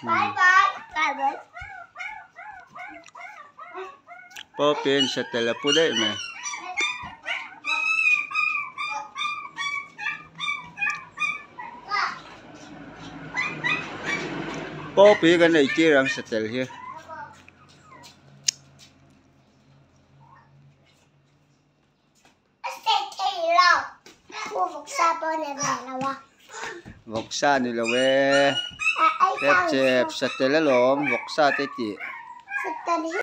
Bye bye. Bye bye. Popin sa talapuday na. Popi ka na itirang sa telhe. Buksa po nila. Buksa nila. Buksa nila. เจ็บเจ็บสเตล้ลมวกซาเตจิ